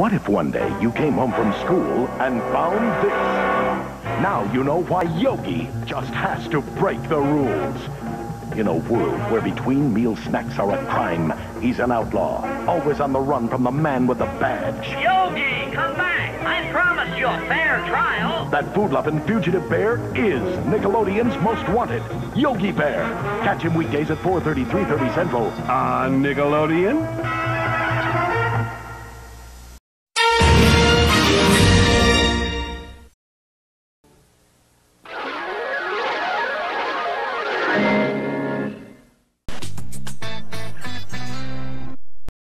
What if one day you came home from school and found this? Now you know why Yogi just has to break the rules. In a world where between meal snacks are a crime, he's an outlaw, always on the run from the man with the badge. Yogi, come back! I promised you a fair trial. That food-loving fugitive bear is Nickelodeon's most wanted, Yogi Bear. Catch him weekdays at 4.30, 3.30 Central On Nickelodeon.